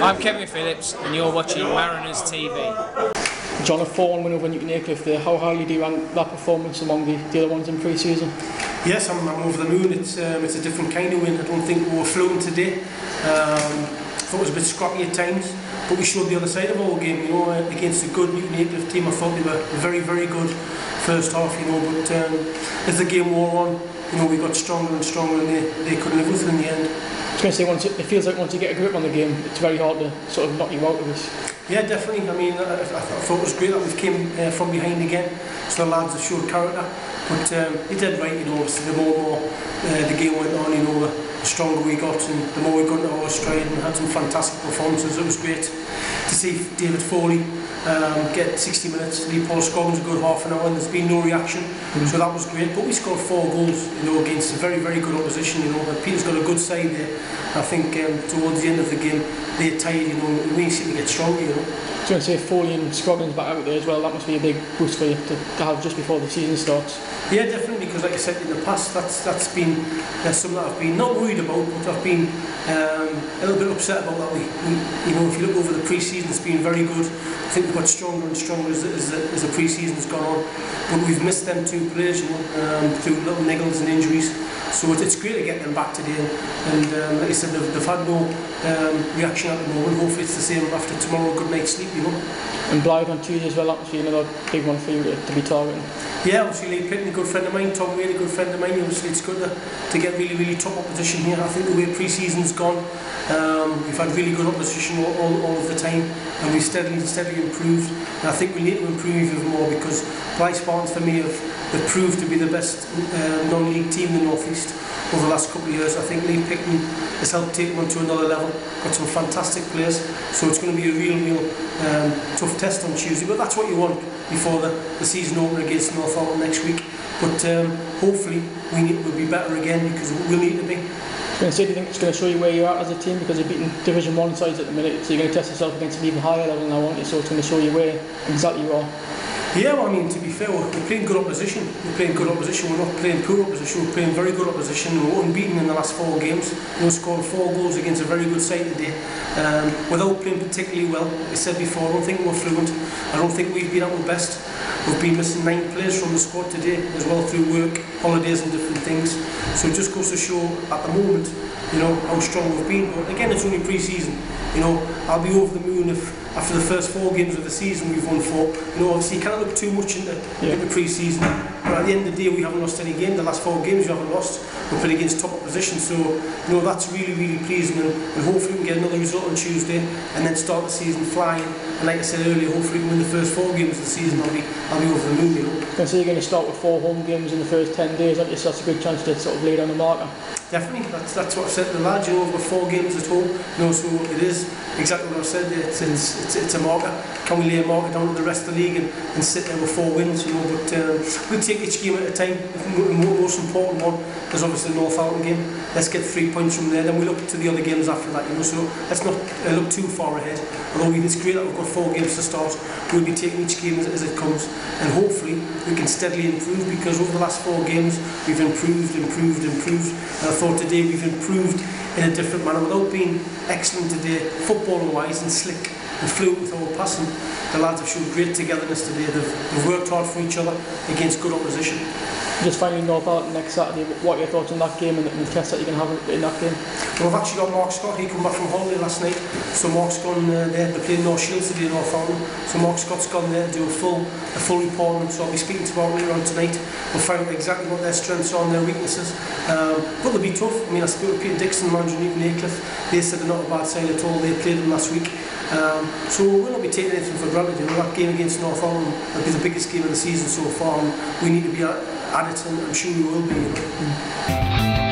I'm Kevin Phillips and you're watching Mariners TV. John, a 4 1 win over Newton Aycliffe there. How highly do you rank that performance among the, the other ones in pre season? Yes, I'm, I'm over the moon. It's, um, it's a different kind of win. I don't think we were fluent today. Um, I thought it was a bit scrappy at times, but we showed the other side of our game, you know, against a good Newton Aycliffe team. I thought they were very, very good first half, you know, but um, as the game wore on, you know, we got stronger and stronger and they, they could live with in the end. I was going to say, once it, it feels like once you get a grip on the game, it's very hard to sort of knock you out of this. Yeah, definitely. I mean, I, I, I thought it was great that we came uh, from behind again. So the lads have showed character. But um, it did right, you know, obviously the more and more uh, the game went on, you know, the stronger we got and the more we got into our stride and had some fantastic performances. It was great to see David Foley um, get 60 minutes, Lee Paul Scoggins a good half an hour, and there's been no reaction. Mm. So that was great. But we scored four goals, you know, against a very, very good opposition. You know, but Peter's got a good side there. I think um, towards the end of the game, they tired. You know, we seem to get stronger. You know. So to say Foley and Scoggins back out there as well, that must be a big boost for you to, have just before the season starts. Yeah, definitely, because like I said in the past, that's that's been uh, something that I've been not worried about, but I've been um, a little bit upset about that. We, we, you know, if you look over the pre-season, it's been very good. I think we've got stronger and stronger as, as, the, as the pre-season's gone on, but we've missed them two players, you know, um, through little niggles and injuries. So it's great to get them back today. And, um, like I said, they've, they've had no um, reaction at the moment. Hopefully it's the same after tomorrow. Good night's sleep, you know. And Blythe on Tuesday as well, that another big one for you to, to be targeting. Yeah, obviously Lee Pitton, a good friend of mine, Tom Wade, a good friend of mine. Obviously it's good to, to get really, really top opposition here. I think the way pre-season's gone, um, we've had really good opposition all, all, all of the time. And we've steadily, steadily improved. And I think we need to improve even more because Blyth Spartans, for me, have, have proved to be the best uh, non-league team in the North East over the last couple of years. I think Lee Picton has helped take them to another level. Got some fantastic players, so it's going to be a real, real um, tough test on Tuesday. But that's what you want before the, the season opener against Northallerton next week. But um, hopefully we need, we'll be better again because we'll need to be. Going to say, do you think it's going to show you where you are as a team because you're beating Division One sides at the minute, so you're going to test yourself against an even higher level now, aren't you? So it's going to show you where exactly you are. Yeah, well, I mean, to be fair, we're playing good opposition. We're playing good opposition. We're not playing poor opposition. We're playing very good opposition. We're unbeaten in the last four games. We scored four goals against a very good side today. Um, without playing particularly well, I said before, I don't think we're fluent. I don't think we've been at our best. We've been missing nine players from the squad today, as well through work, holidays and different things. So it just goes to show at the moment, you know, how strong we've been. But again, it's only pre-season. You know, I'll be over the moon if after the first four games of the season we've won four. You know, obviously you can't look too much into, yeah. into pre-season, but at the end of the day we haven't lost any game. The last four games we haven't lost. We're playing against top opposition, so you know that's really, really pleasing, and, and hopefully we can get another result on Tuesday and then start the season flying. Like I said earlier, hopefully we win the first four games of the season. I'll be, I'll be over the moon. You know. So you're going to start with four home games in the first ten days, aren't you? So that's a good chance to sort of lay down the marker. Definitely, that's, that's what I've said to the lads, you know, we've four games at home, know, so it is exactly what I've said, it's, it's, it's, it's a marker. Can we lay a marker down to the rest of the league and, and sit there with four wins, you know, but um, we'll take each game at a time. The most important one is obviously the Northallerton game. Let's get three points from there, then we look to the other games after that, you know, so let's not uh, look too far ahead. Although it's great that we've got four games to start, we'll be taking each game as, as it comes, and hopefully we can steadily improve because over the last four games we've improved, improved, improved. And I thought today we've improved in a different manner without being excellent today, football wise and slick and fluent with our passing. The lads have shown great togetherness today. They've, they've worked hard for each other against good opposition. Just finally know about next Saturday, what are your thoughts on that game and the, test that you can have in that game? Well, I've actually got Mark Scott, he came back from holiday last night, so Mark's gone uh, there, they're playing North Shields today in Northallerton, so Mark Scott's gone there to do a full a full report on so I'll be speaking to Mark later on tonight, we'll find out exactly what their strengths are and their weaknesses, um, but they'll be tough, I mean I spoke to Peter Dixon, manager Newton Aycliffe, they said they're not a bad side at all, they played them last week, um, so we'll not be taking anything for granted, you know, that game against North Northallerton will be the biggest game of the season so far, and we need to be at, I'm sure you will be.